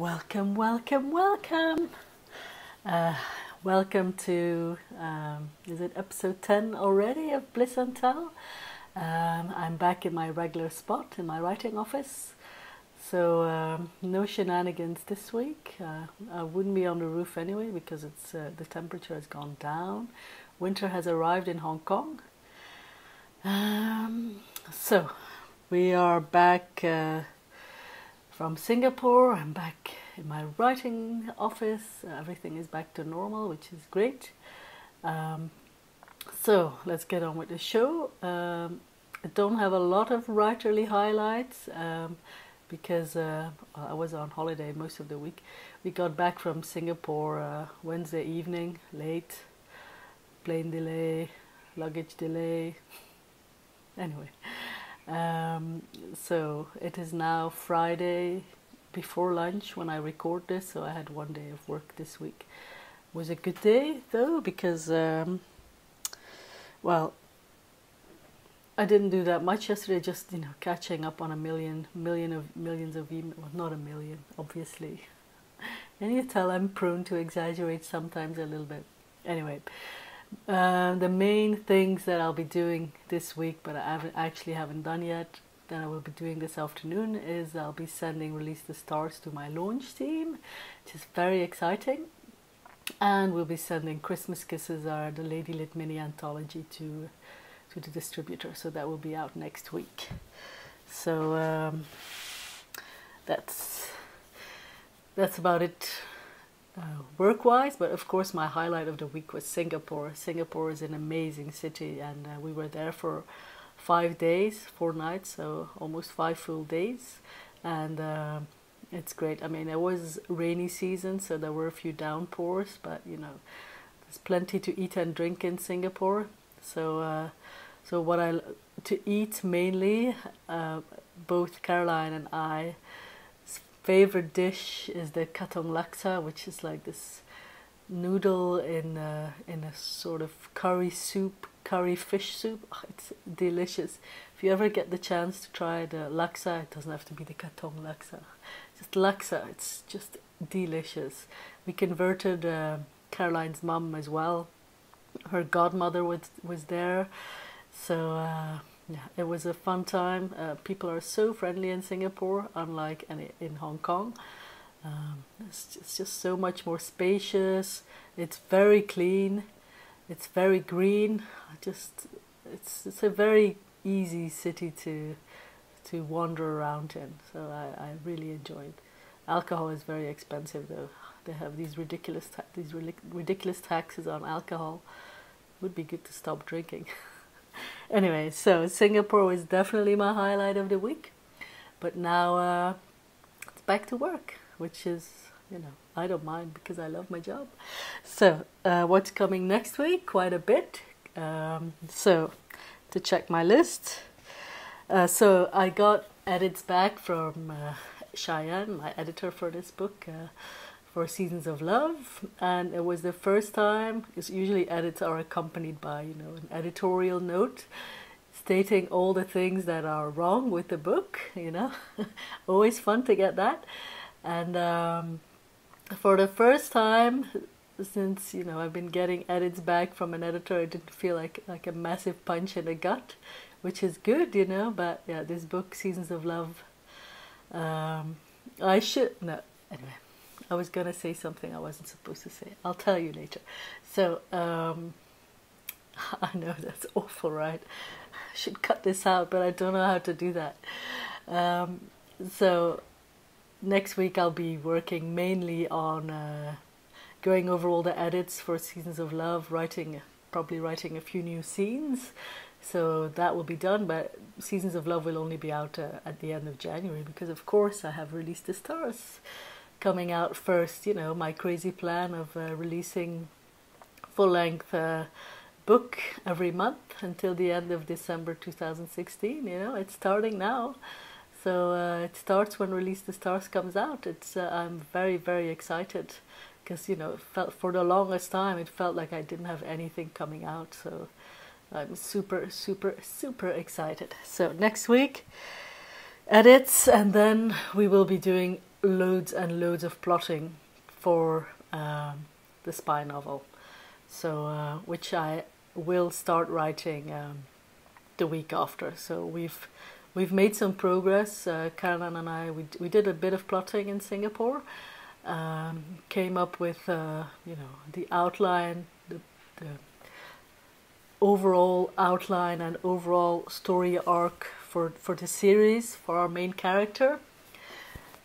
Welcome, welcome, welcome. Uh, welcome to, um, is it episode 10 already of Bliss and Tell? Um, I'm back in my regular spot in my writing office. So, um, no shenanigans this week. Uh, I wouldn't be on the roof anyway because it's uh, the temperature has gone down. Winter has arrived in Hong Kong. Um, so, we are back uh, from Singapore. I'm back in my writing office. Everything is back to normal, which is great. Um, so let's get on with the show. Um, I don't have a lot of writerly highlights um, because uh, I was on holiday most of the week. We got back from Singapore uh, Wednesday evening, late, plane delay, luggage delay. anyway, um, so it is now Friday before lunch when I record this, so I had one day of work this week. It was a good day though because, um, well, I didn't do that much yesterday. Just you know, catching up on a million, million of millions of emails. Well, not a million, obviously. And you tell I'm prone to exaggerate sometimes a little bit. Anyway, uh, the main things that I'll be doing this week, but I haven't actually haven't done yet, that I will be doing this afternoon is I'll be sending Release the Stars to my launch team, which is very exciting. And we'll be sending Christmas Kisses, our the Ladylit mini anthology, to to the distributor. So that will be out next week. So um, that's that's about it uh, work wise. But of course, my highlight of the week was Singapore. Singapore is an amazing city, and uh, we were there for five days, four nights, so almost five full days, and uh, it's great. I mean, it was rainy season, so there were a few downpours, but you know, there's plenty to eat and drink in Singapore. So, uh, so what I to eat mainly, uh, both Caroline and I. Favorite dish is the katong laksa, which is like this noodle in a, in a sort of curry soup curry fish soup. Oh, it's delicious. If you ever get the chance to try the laksa, it doesn't have to be the katong laksa. Just laksa, it's just delicious. We converted uh, Caroline's mum as well. Her godmother was was there, so uh, yeah, it was a fun time. Uh, people are so friendly in Singapore, unlike in Hong Kong. Um, it's, it's just so much more spacious. It's very clean. It's very green just it's it's a very easy city to to wander around in. So I, I really enjoyed. Alcohol is very expensive though. They have these ridiculous these ridiculous taxes on alcohol. Would be good to stop drinking. anyway, so Singapore was definitely my highlight of the week. But now uh, it's back to work, which is you know I don't mind because I love my job. So uh, what's coming next week? Quite a bit. Um, so, to check my list, uh, so I got edits back from uh, Cheyenne, my editor for this book, uh, for Seasons of Love, and it was the first time. Because usually edits are accompanied by you know an editorial note stating all the things that are wrong with the book. You know, always fun to get that, and um, for the first time since you know I've been getting edits back from an editor, it didn't feel like like a massive punch in the gut, which is good, you know. But yeah, this book, Seasons of Love, um, I should no. Anyway, I was gonna say something I wasn't supposed to say. I'll tell you later. So um, I know that's awful, right? I should cut this out, but I don't know how to do that. Um, so next week I'll be working mainly on. Uh, going over all the edits for Seasons of Love, writing probably writing a few new scenes. So that will be done, but Seasons of Love will only be out uh, at the end of January because, of course, I have released the stars coming out first. You know, my crazy plan of uh, releasing full length uh, book every month until the end of December 2016. You know, it's starting now. So uh, it starts when Release the Stars comes out. It's uh, I'm very very excited because you know felt for the longest time it felt like I didn't have anything coming out so I'm super super super excited so next week edits and then we will be doing loads and loads of plotting for um, the spy novel, so uh, which I will start writing um, the week after. So we've we've made some progress. Uh, Caroline and I we we did a bit of plotting in Singapore. Um, came up with uh, you know the outline, the, the overall outline and overall story arc for for the series for our main character,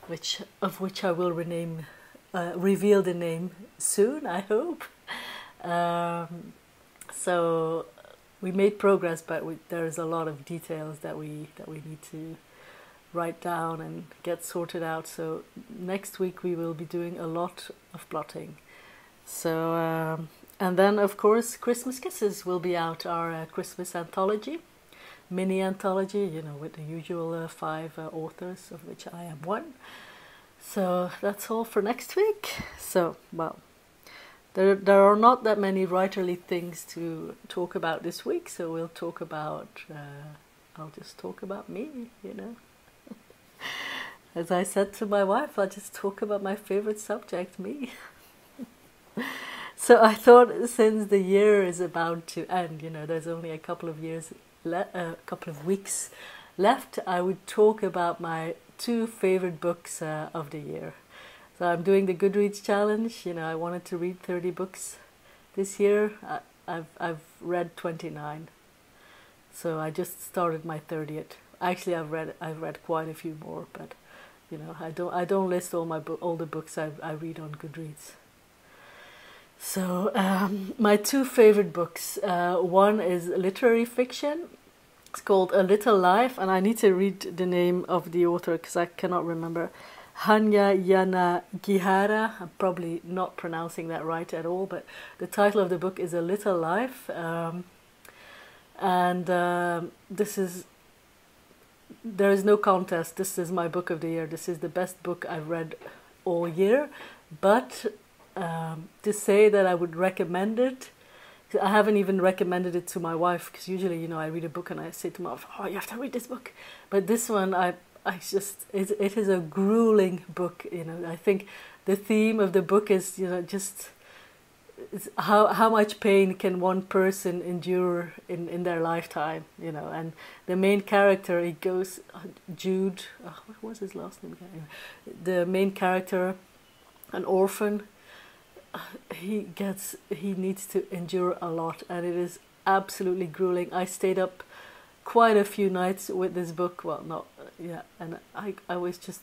which of which I will rename uh, reveal the name soon. I hope. Um, so we made progress, but we, there's a lot of details that we that we need to write down and get sorted out. So next week we will be doing a lot of plotting. So um, and then of course Christmas Kisses will be out, our uh, Christmas anthology, mini anthology. You know, with the usual uh, five uh, authors, of which I am one. So that's all for next week. So well. There, there are not that many writerly things to talk about this week, so we'll talk about. Uh, I'll just talk about me, you know. As I said to my wife, I'll just talk about my favorite subject, me. so I thought since the year is about to end, you know, there's only a couple of years, le- a uh, couple of weeks left, I would talk about my two favorite books uh, of the year. So I'm doing the Goodreads challenge. You know, I wanted to read 30 books this year. I, I've I've read 29. So I just started my 30th. Actually, I've read I've read quite a few more, but you know, I don't I don't list all my bo- all the books I I read on Goodreads. So um, my two favorite books. Uh, one is literary fiction. It's called A Little Life, and I need to read the name of the author because I cannot remember. Hanya Yana Gihara. I'm probably not pronouncing that right at all, but the title of the book is A Little Life. Um, and um, this is, there is no contest. This is my book of the year. This is the best book I've read all year. But um, to say that I would recommend it, I haven't even recommended it to my wife because usually, you know, I read a book and I say to my wife, "Oh, you have to read this book." But this one, I I just it, it is a grueling book. You know, I think the theme of the book is you know just how how much pain can one person endure in in their lifetime. You know, and the main character he goes uh, Jude. Oh, what was his last name? The main character, an orphan. He gets he needs to endure a lot, and it is absolutely grueling. I stayed up quite a few nights with this book. Well, not yeah, and I I was just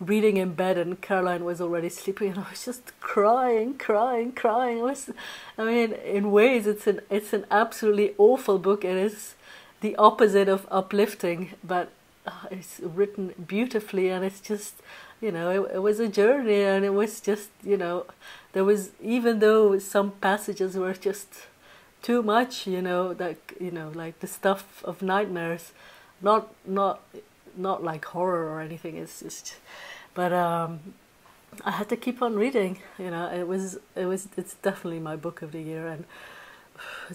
reading in bed, and Caroline was already sleeping, and I was just crying, crying, crying. It was, I mean, in ways, it's an it's an absolutely awful book. It is the opposite of uplifting, but uh, it's written beautifully, and it's just you know it, it was a journey, and it was just you know there was even though some passages were just too much you know like you know like the stuff of nightmares not not not like horror or anything it's just but um i had to keep on reading you know it was it was it's definitely my book of the year and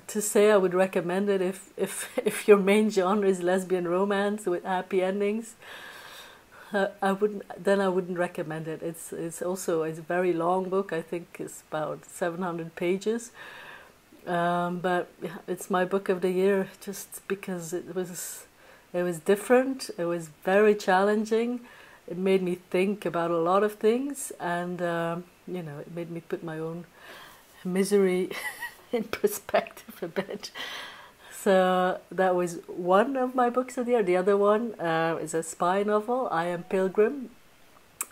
to say i would recommend it if if if your main genre is lesbian romance with happy endings I wouldn't. Then I wouldn't recommend it. It's it's also it's a very long book. I think it's about seven hundred pages, um, but it's my book of the year just because it was it was different. It was very challenging. It made me think about a lot of things, and um, you know, it made me put my own misery in perspective a bit. So that was one of my books of the year. The other one uh, is a spy novel, I Am Pilgrim,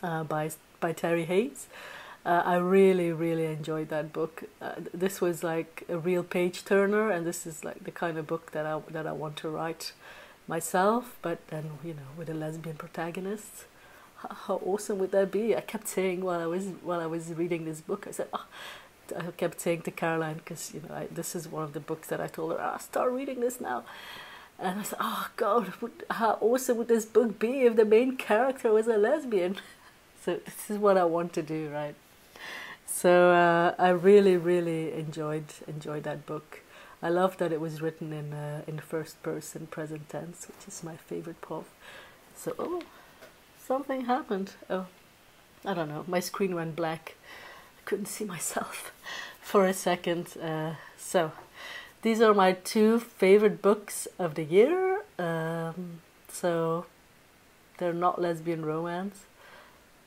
uh, by by Terry Hayes. Uh, I really, really enjoyed that book. Uh, this was like a real page turner, and this is like the kind of book that I that I want to write myself. But then, you know, with a lesbian protagonist, how, how awesome would that be? I kept saying while I was while I was reading this book, I said, oh, I kept saying to Caroline because you know I, this is one of the books that I told her, ah, start reading this now. And I said, oh God, would, how awesome would this book be if the main character was a lesbian? So this is what I want to do, right? So uh, I really, really enjoyed enjoyed that book. I love that it was written in uh, in first person, present tense, which is my favorite part. So oh, something happened. Oh, I don't know. My screen went black. Couldn't see myself for a second. Uh, so these are my two favorite books of the year. Um, so they're not lesbian romance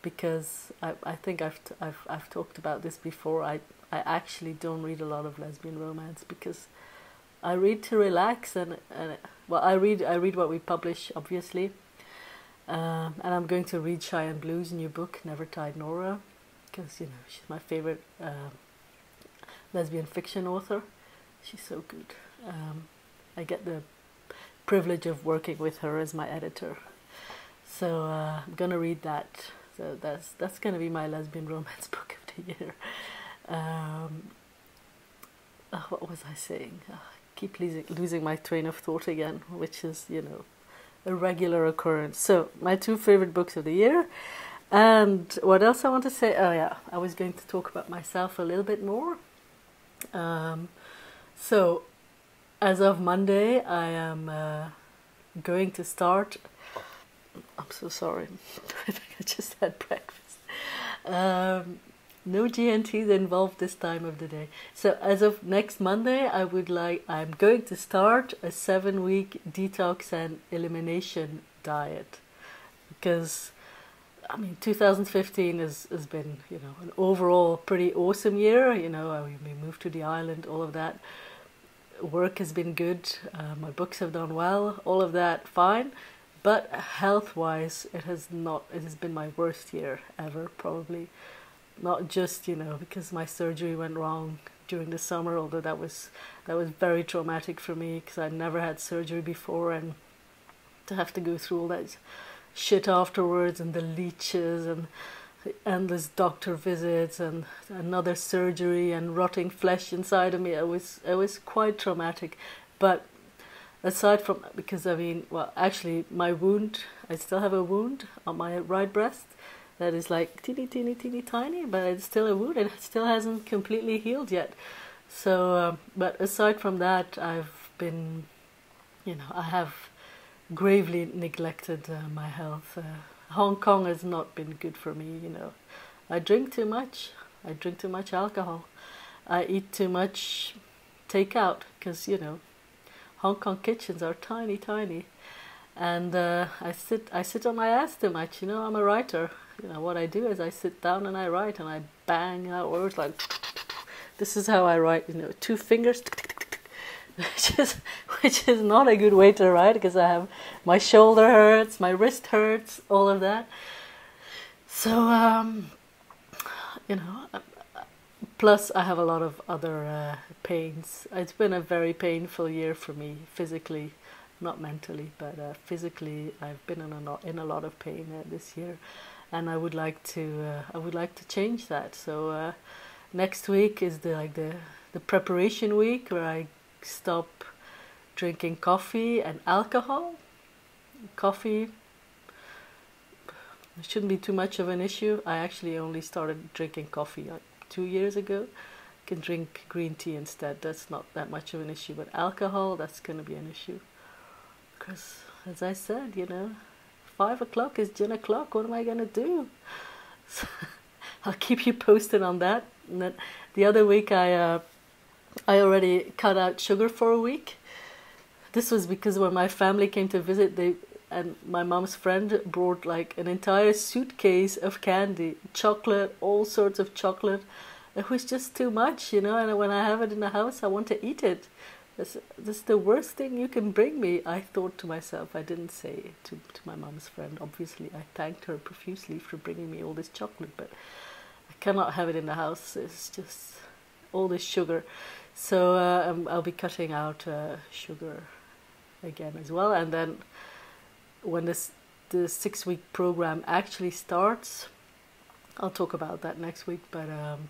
because I, I think I've, t- I've, I've talked about this before. I, I actually don't read a lot of lesbian romance because I read to relax and, and well I read I read what we publish obviously um, and I'm going to read Cheyenne Blue's new book Never Tied Nora because you know she's my favorite uh, lesbian fiction author she's so good um, I get the privilege of working with her as my editor so uh, I'm gonna read that so that's that's gonna be my lesbian romance book of the year um, uh, what was I saying? Uh, keep losing, losing my train of thought again, which is, you know, a regular occurrence. So, my two favorite books of the year. And what else I want to say? Oh, yeah, I was going to talk about myself a little bit more. Um, so, as of Monday, I am uh, going to start. I'm so sorry. I think I just had breakfast. Um, no G&Ts involved this time of the day. So as of next Monday, I would like I'm going to start a seven week detox and elimination diet because I mean 2015 has has been you know an overall pretty awesome year. You know we moved to the island, all of that. Work has been good. Uh, my books have done well. All of that fine. But health wise, it has not. It has been my worst year ever, probably not just you know because my surgery went wrong during the summer although that was that was very traumatic for me because I never had surgery before and to have to go through all that shit afterwards and the leeches and the endless doctor visits and another surgery and rotting flesh inside of me it was it was quite traumatic but aside from because I mean well actually my wound I still have a wound on my right breast that is like teeny, teeny, teeny, tiny, but it's still a wound. And it still hasn't completely healed yet. So, uh, but aside from that, I've been, you know, I have gravely neglected uh, my health. Uh, Hong Kong has not been good for me, you know. I drink too much. I drink too much alcohol. I eat too much takeout because, you know, Hong Kong kitchens are tiny, tiny. And uh, I sit, I sit on my ass too much. You know, I'm a writer you know what I do is I sit down and I write and I bang out words like this is how I write you know two fingers which is which is not a good way to write because I have my shoulder hurts my wrist hurts all of that. So um, you know plus I have a lot of other uh, pains. It's been a very painful year for me physically not mentally but uh, physically I've been in a lot in a lot of pain uh, this year. And I would like to uh, I would like to change that. So uh, next week is the like the the preparation week where I stop drinking coffee and alcohol. Coffee shouldn't be too much of an issue. I actually only started drinking coffee like two years ago. I can drink green tea instead. That's not that much of an issue. But alcohol, that's going to be an issue. Because, as I said, you know, five o'clock is gin o'clock. What am I gonna do? So I'll keep you posted on that. And then the other week, I uh, I already cut out sugar for a week. This was because when my family came to visit, they and my mom's friend brought like an entire suitcase of candy, chocolate, all sorts of chocolate. It was just too much, you know. And when I have it in the house, I want to eat it. This, this is the worst thing you can bring me, I thought to myself. I didn't say to, to my mom's friend. Obviously, I thanked her profusely for bringing me all this chocolate, but I cannot have it in the house. It's just all this sugar. So uh, um, I'll be cutting out uh, sugar again as well. And then when this the six week program actually starts, I'll talk about that next week. But um,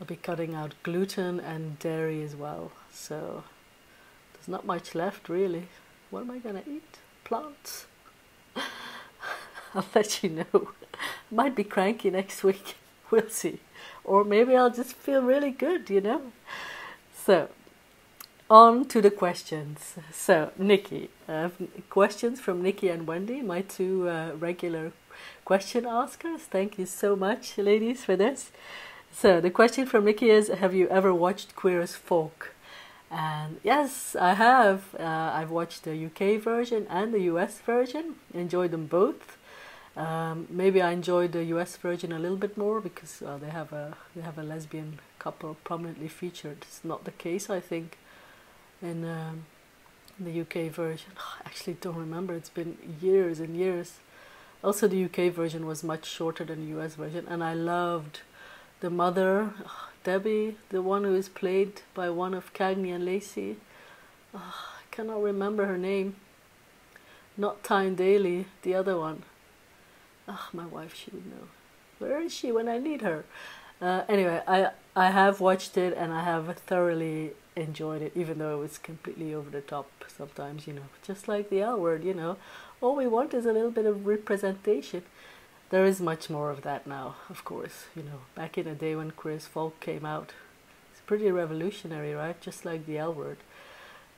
I'll be cutting out gluten and dairy as well. So there's not much left really. What am I gonna eat? Plants. I'll let you know. Might be cranky next week. We'll see. Or maybe I'll just feel really good, you know. So on to the questions. So, Nikki, uh, questions from Nikki and Wendy, my two uh, regular question askers. Thank you so much, ladies, for this. So, the question from Nikki is Have you ever watched Queer as Folk? And yes, I have. Uh, I've watched the UK version and the US version, enjoyed them both. Um, maybe I enjoyed the US version a little bit more because uh, they have a they have a lesbian couple prominently featured. It's not the case, I think, in, um, the UK version. I actually don't remember. It's been years and years. Also, the UK version was much shorter than the US version, and I loved the mother, Debbie, the one who is played by one of Cagney and Lacey. Oh, I cannot remember her name. Not Tyne Daly, the other one. Oh, my wife, she would know. Where is she when I need her? Uh, anyway, I I have watched it and I have thoroughly enjoyed it, even though it was completely over the top sometimes. You know, just like the L word. You know, all we want is a little bit of representation. There is much more of that now, of course. You know, back in the day when Queer as Folk came out, it's pretty revolutionary, right? Just like the L word.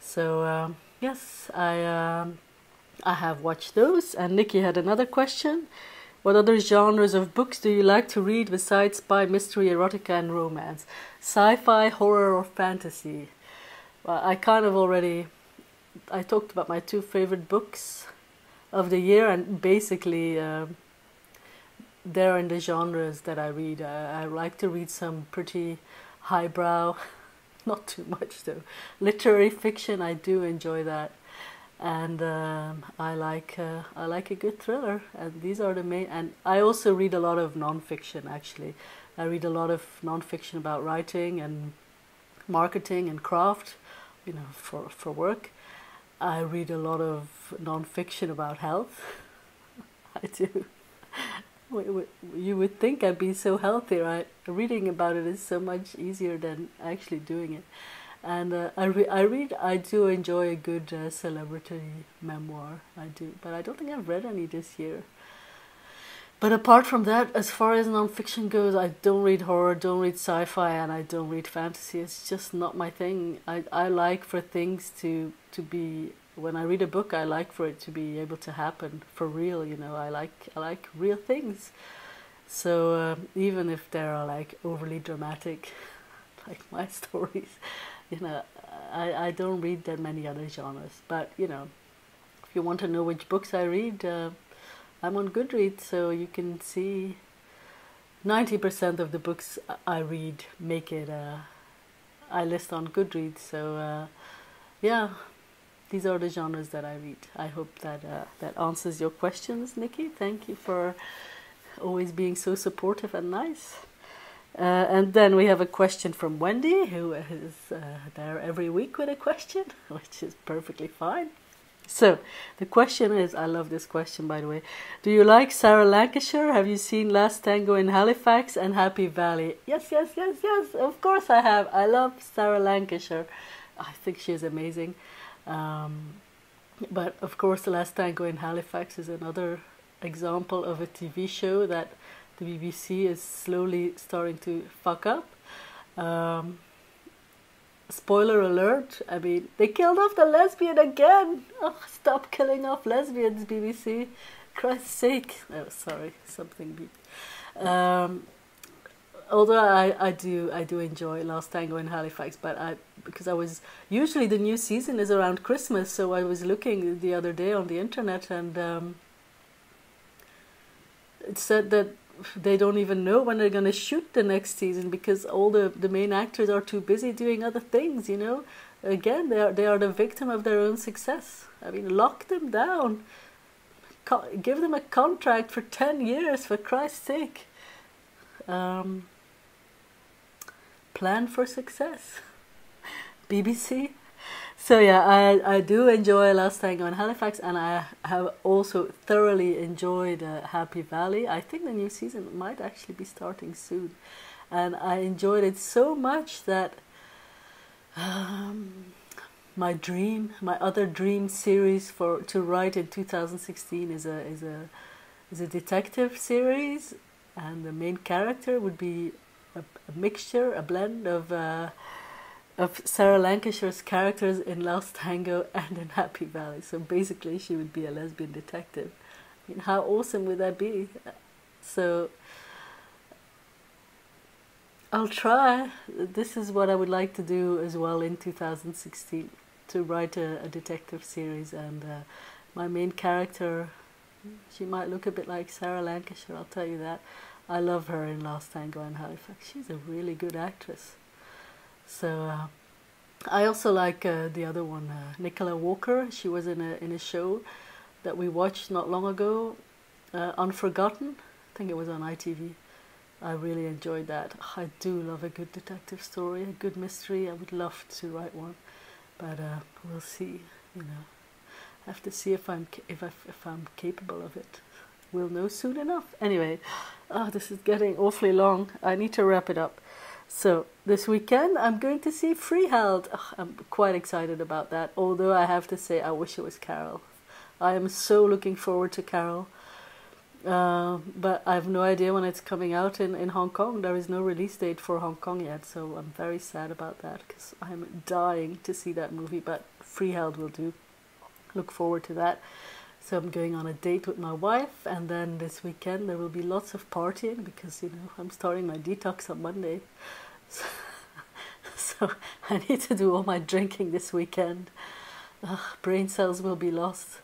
So um, yes, I um, I have watched those. And Nikki had another question. What other genres of books do you like to read besides spy, mystery, erotica, and romance? Sci fi, horror, or fantasy? Well, I kind of already. I talked about my two favorite books of the year, and basically, um, they're in the genres that I read. I, I like to read some pretty highbrow, not too much though, literary fiction. I do enjoy that and um, I like uh, I like a good thriller, and these are the main. And I also read a lot of nonfiction. Actually, I read a lot of nonfiction about writing and marketing and craft, you know, for for work. I read a lot of nonfiction about health. I do. You would think I'd be so healthy, right? Reading about it is so much easier than actually doing it and uh, I, re- I read I do enjoy a good uh, celebrity memoir. I do but I don't think I've read any this year. But apart from that as far as nonfiction goes I don't read horror don't read sci-fi and I don't read fantasy. It's just not my thing. I, I like for things to to be when I read a book I like for it to be able to happen for real you know. I like I like real things. So um, even if there are like overly dramatic like my stories you know, I, I don't read that many other genres. But, you know, if you want to know which books I read, uh, I'm on Goodreads, so you can see 90% of the books I read make it, uh, I list on Goodreads. So, uh, yeah, these are the genres that I read. I hope that uh, that answers your questions, Nikki. Thank you for always being so supportive and nice. Uh, and then we have a question from Wendy, who is uh, there every week with a question, which is perfectly fine. So, the question is I love this question, by the way. Do you like Sarah Lancashire? Have you seen Last Tango in Halifax and Happy Valley? Yes, yes, yes, yes, of course I have. I love Sarah Lancashire. I think she's amazing. Um, but of course, The Last Tango in Halifax is another example of a TV show that the BBC is slowly starting to fuck up. Um, spoiler alert, I mean, they killed off the lesbian again! Oh, stop killing off lesbians, BBC. Christ's sake. Oh, sorry, something beat. Um, although I, I do I do enjoy Last Tango in Halifax, but I because I was usually the new season is around Christmas, so I was looking the other day on the internet and um, it said that they don't even know when they're going to shoot the next season because all the, the main actors are too busy doing other things you know? Again they are they are the victim of their own success. I mean lock them down. Co- give them a contract for 10 years for christ's sake. Um, plan for success. Bbc so yeah, I, I do enjoy Last Tango in Halifax, and I have also thoroughly enjoyed uh, Happy Valley. I think the new season might actually be starting soon, and I enjoyed it so much that um, my dream, my other dream series for to write in 2016 is a is a is a detective series, and the main character would be a, a mixture, a blend of. Uh, of Sarah Lancashire's characters in Last Tango and in Happy Valley. So basically, she would be a lesbian detective. I mean, how awesome would that be? So I'll try. This is what I would like to do as well in 2016 to write a, a detective series. And uh, my main character, she might look a bit like Sarah Lancashire, I'll tell you that. I love her in Last Tango in Halifax. She's a really good actress. So uh, I also like uh, the other one, uh, Nicola Walker. She was in a in a show that we watched not long ago, uh, Unforgotten. I think it was on ITV. I really enjoyed that. I do love a good detective story, a good mystery. I would love to write one, but uh, we'll see. You know, I have to see if I'm if I, if I'm capable of it. We'll know soon enough. Anyway, oh, this is getting awfully long. I need to wrap it up. So this weekend I'm going to see Freeheld. Oh, I'm quite excited about that. Although I have to say I wish it was Carol. I am so looking forward to Carol. Uh, but I have no idea when it's coming out in, in Hong Kong. There is no release date for Hong Kong yet, so I'm very sad about that because I'm dying to see that movie. But Freeheld will do. Look forward to that. So I'm going on a date with my wife, and then this weekend there will be lots of partying because you know I'm starting my detox on Monday. So, so I need to do all my drinking this weekend. brain cells will be lost.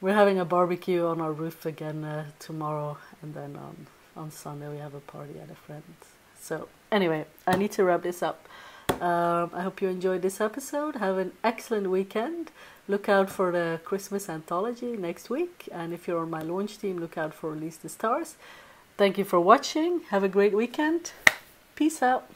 We're having a barbecue on our roof again uh, tomorrow, and then on on Sunday we have a party at a friend's. So anyway, I need to wrap this up. Um, I hope you enjoyed this episode. Have an excellent weekend. Look out for the Christmas anthology next week. And if you're on my launch team, look out for Release the Stars. Thank you for watching. Have a great weekend. Peace out.